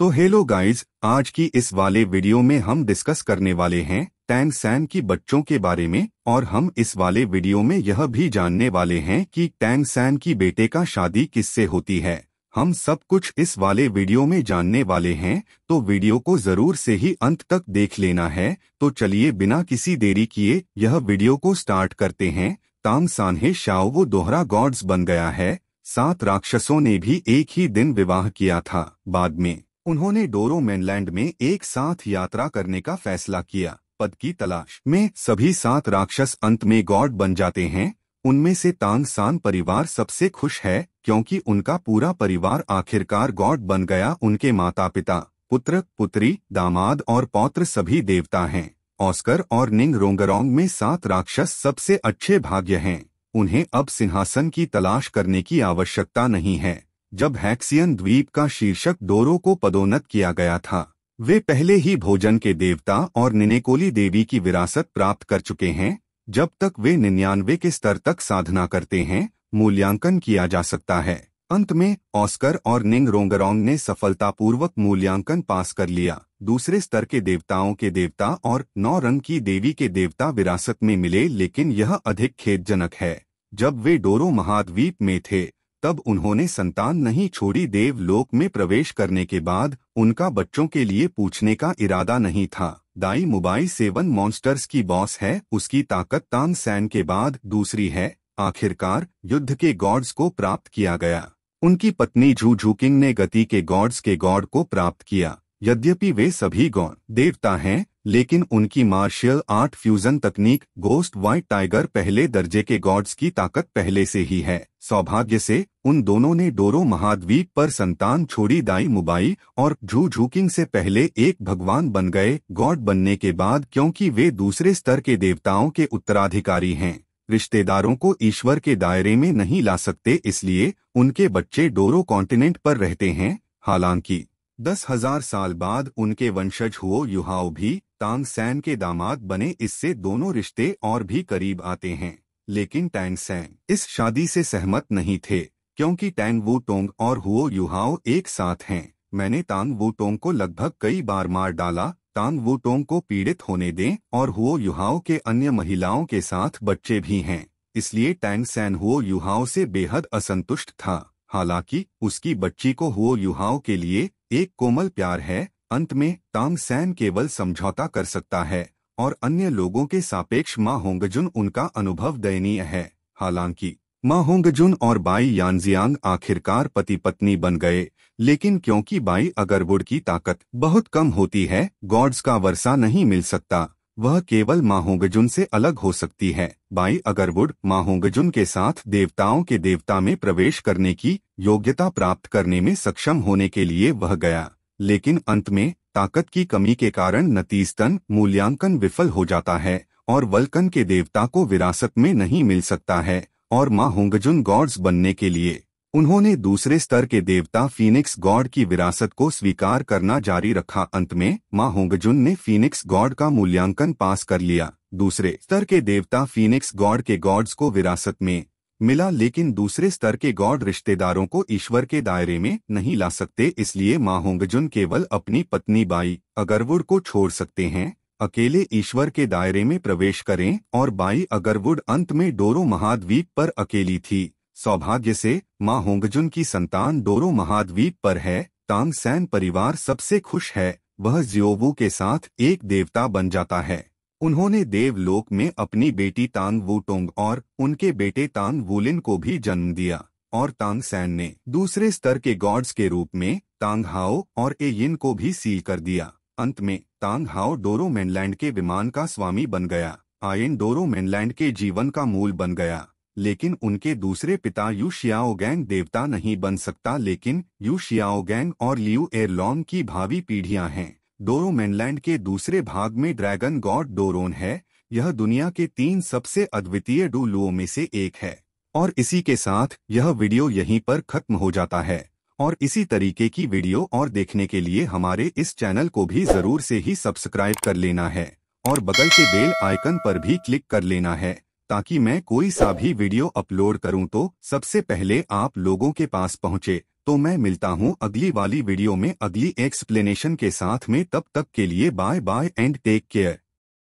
तो hello guys आज की इस वाले वीडियो में हम डिस्कस करने वाले हैं टैंग सैन की बच्चों के बारे में, और हम इस वाले वीडियो में यह भी जानने वाले हैं कि टैंग सैन की बेटे का शादी किससे होती है। हम सब कुछ इस वाले वीडियो में जानने वाले हैं तो वीडियो को ज़रूर से ही अंत तक देख लेना है। तो चलिए बिना किसी देरी किए यह वीडियो को स्टार्ट करते हैं। तांग सान्हे शाओ वो दोहरा गॉड्स बन गया है। सात राक्षसों ने भी एक ही दिन विवाह किया था, बाद में। उन्होंने डोरो मेनलैंड में एक साथ यात्रा करने का फैसला किया। पद की तलाश में सभी सात राक्षस अंत में गॉड बन जाते हैं। उनमें से तांग सान परिवार सबसे खुश है, क्योंकि उनका पूरा परिवार आखिरकार गॉड बन गया उनके माता पिता पुत्र, पुत्री, दामाद और पौत्र सभी देवता हैं। ऑस्कर और निंग रोंगरोंग में सात राक्षस सबसे अच्छे भाग्य हैं। उन्हें अब सिंहासन की तलाश करने की आवश्यकता नहीं है। जब हैक्सियन द्वीप का शीर्षक डोरो को पदोन्नत किया गया था, वे पहले ही भोजन के देवता और निनेकोली देवी की विरासत प्राप्त कर चुके हैं, जब तक वे निन्यानवे के स्तर तक साधना करते हैं, मूल्यांकन किया जा सकता है। अंत में, ऑस्कर और निंग रोंगरोंग ने सफलतापूर्वक मूल्यांकन पास कर लिया। दूसरे स्तर के देवताओं के देवता और नौ रंग की देवी के देवता विरासत में मिले, लेकिन यह अधिक खेदजनक है। जब वे डोरो महाद्वीप में थे तब उन्होंने संतान नहीं छोड़ी देवलोक में प्रवेश करने के बाद उनका बच्चों के लिए पूछने का इरादा नहीं था। दाई मुबाई सेवन मॉन्स्टर्स की बॉस है, उसकी ताकत तान सैन के बाद दूसरी है। आखिरकार युद्ध के गॉड्स को प्राप्त किया गया। उनकी पत्नी जू झूकिंग ने गति के गॉड्स के गॉड को प्राप्त किया। यद्यपि वे सभी गौण देवता हैं, लेकिन उनकी मार्शियल आर्ट फ्यूजन तकनीक गोस्ट व्हाइट टाइगर पहले दर्जे के गॉड्स की ताकत पहले से ही है। सौभाग्य से, उन दोनों ने डोरो महाद्वीप पर संतान छोड़ी दाई मुबाई और झू झूकिंग से पहले एक भगवान बन गए गॉड बनने के बाद क्योंकि वे दूसरे स्तर के देवताओं के उत्तराधिकारी हैं। रिश्तेदारों को ईश्वर के दायरे में नहीं ला सकते, इसलिए उनके बच्चे डोरो कॉन्टिनेंट पर रहते हैं। हालाँकि दस हज़ार साल बाद उनके वंशज हुओ युहाओ भी तांग सैन के दामाद बने इससे दोनों रिश्ते और भी करीब आते हैं। लेकिन टैंग सैन इस शादी से सहमत नहीं थे, क्योंकि टैंग वू टोंग और हुओ युहाओ एक साथ हैं। मैंने तांग वू टोंग को लगभग कई बार मार डाला, तांग वू टोंग को पीड़ित होने दें और हुओ युहाओ के अन्य महिलाओं के साथ बच्चे भी हैं। इसलिए टैंग सैन हुओ युहाओ से बेहद असंतुष्ट था, हालाँकि उसकी बच्ची को हुओ युहाओ के लिए एक कोमल प्यार है, अंत में तांग सैन केवल समझौता कर सकता है, और अन्य लोगों के सापेक्ष माँ होंगजुन उनका अनुभव दयनीय है। हालाँकि, माँ होंगजुन और बाई यानजियांग आखिरकार पति पत्नी बन गए, लेकिन क्योंकि बाई अगरवुड की ताकत बहुत कम होती है, गॉड्स का वर्षा नहीं मिल सकता। वह केवल माहोंगजुन से अलग हो सकती है। बाई अगरवुड, माहोंगजुन के साथ देवताओं के देवता में प्रवेश करने की योग्यता प्राप्त करने में सक्षम होने के लिए वह गया। लेकिन अंत में, ताकत की कमी के कारण नतीजतन मूल्यांकन विफल हो जाता है, और वल्कन के देवता को विरासत में नहीं मिल सकता है, और माँ होंगजुन गॉड्स बनने के लिए। उन्होंने दूसरे स्तर के देवता फीनिक्स गॉड की विरासत को स्वीकार करना जारी रखा। अंत में, माँ होंगजुन ने फीनिक्स गॉड का मूल्यांकन पास कर लिया। दूसरे स्तर के देवता फीनिक्स गॉड के गॉड्स को विरासत में मिला, लेकिन दूसरे स्तर के गॉड रिश्तेदारों को ईश्वर के दायरे में नहीं ला सकते, इसलिए माँ होंगजुन केवल अपनी पत्नी बाई अगरवुड को छोड़ सकते हैं। अकेले ईश्वर के दायरे में प्रवेश करें, और बाई अगरवुड अंत में डोरो महाद्वीप पर अकेली थी। सौभाग्य से, माँ होंगजुन की संतान डोरो महाद्वीप पर है, तांग सैन परिवार सबसे खुश है, वह जियोवू के साथ एक देवता बन जाता है। उन्होंने देवलोक में अपनी बेटी तांग वूटोंग और उनके बेटे तांग वूलिन को भी जन्म दिया, और तांग सैन ने दूसरे स्तर के गॉड्स के रूप में तांग हाओ और ए यिन को भी सील कर दिया। अंत में, तांग हाओ डोरो मेनलैंड के विमान का स्वामी बन गया, आयन डोरो मेनलैंड के जीवन का मूल बन गया। लेकिन उनके दूसरे पिता यू शियाओगैंग देवता नहीं बन सकता, लेकिन यू शियाओगैंग और लियू एयरलॉन की भावी पीढ़ियाँ हैं। डोरो मेनलैंड के दूसरे भाग में ड्रैगन गॉड डोरोन है, यह दुनिया के तीन सबसे अद्वितीय डूलुओं में से एक है। और इसी के साथ यह वीडियो यहीं पर खत्म हो जाता है। और इसी तरीके की वीडियो और देखने के लिए हमारे इस चैनल को भी ज़रूर से ही सब्सक्राइब कर लेना है, और बगल के बेल आइकन पर भी क्लिक कर लेना है। ताकि मैं कोई सा भी वीडियो अपलोड करूँ तो सबसे पहले आप लोगों के पास पहुँचे तो मैं मिलता हूँ अगली वाली वीडियो में अगली एक्सप्लेनेशन के साथ में, तब तक के लिए bye bye and take care